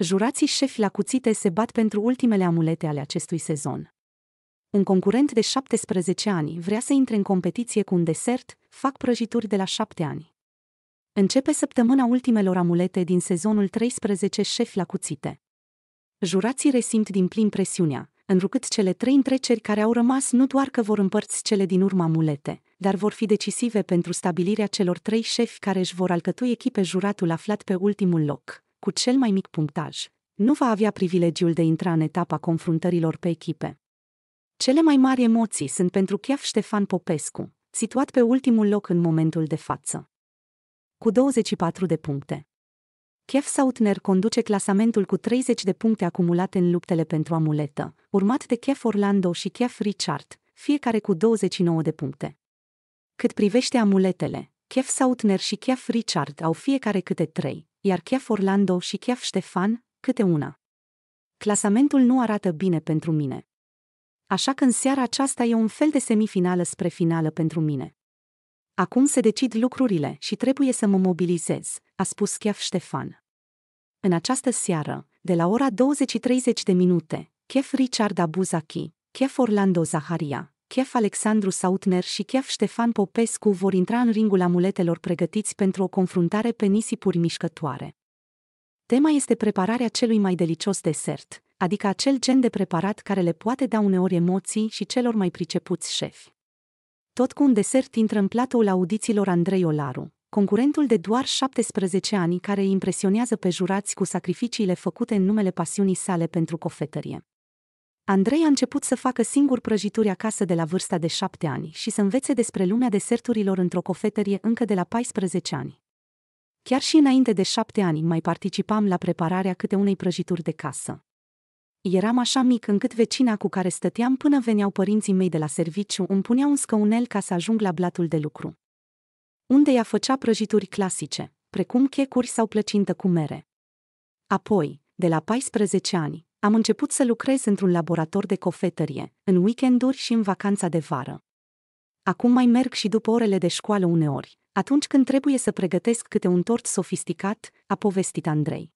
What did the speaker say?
Jurații șefi la cuțite se bat pentru ultimele amulete ale acestui sezon. Un concurent de 17 ani vrea să intre în competiție cu un desert, fac prăjituri de la 7 ani. Începe săptămâna ultimelor amulete din sezonul 13 șefi la cuțite. Jurații resimt din plin presiunea, întrucât cele trei întreceri care au rămas nu doar că vor împărți cele din urmă amulete, dar vor fi decisive pentru stabilirea celor trei șefi care își vor alcătui echipe juratul aflat pe ultimul loc, cu cel mai mic punctaj. Nu va avea privilegiul de intra în etapa confruntărilor pe echipe. Cele mai mari emoții sunt pentru Chiaf Ștefan Popescu, situat pe ultimul loc în momentul de față. Cu 24 de puncte. Kev Sautner conduce clasamentul cu 30 de puncte acumulate în luptele pentru amuletă, urmat de Kev Orlando și Kev Richard, fiecare cu 29 de puncte. Cât privește amuletele, Kev Sautner și Kev Richard au fiecare câte trei, iar Kev Orlando și Kev Ștefan, câte una. Clasamentul nu arată bine pentru mine. Așa că în seara aceasta e un fel de semifinală spre finală pentru mine. Acum se decid lucrurile și trebuie să mă mobilizez, a spus Chef Ștefan. În această seară, de la ora 20.30 de minute, Chef Richard Abuzaki, Chef Orlando Zaharia, Chef Alexandru Sautner și Chef Ștefan Popescu vor intra în ringul amuletelor pregătiți pentru o confruntare pe nisipuri mișcătoare. Tema este prepararea celui mai delicios desert, adică acel gen de preparat care le poate da uneori emoții și celor mai pricepuți șefi. Tot cu un desert intră în platoul audițiilor Andrei Olaru, concurentul de doar 17 ani care îi impresionează pe jurați cu sacrificiile făcute în numele pasiunii sale pentru cofetărie. Andrei a început să facă singur prăjituri acasă de la vârsta de 7 ani și să învețe despre lumea deserturilor într-o cofetărie încă de la 14 ani. Chiar și înainte de 7 ani mai participam la prepararea câte unei prăjituri de casă. Eram așa mic încât vecina cu care stăteam până veneau părinții mei de la serviciu îmi punea un scăunel ca să ajung la blatul de lucru. Unde ea făcea prăjituri clasice, precum checuri sau plăcintă cu mere. Apoi, de la 14 ani, am început să lucrez într-un laborator de cofetărie, în weekenduri și în vacanța de vară. Acum mai merg și după orele de școală uneori, atunci când trebuie să pregătesc câte un tort sofisticat, a povestit Andrei.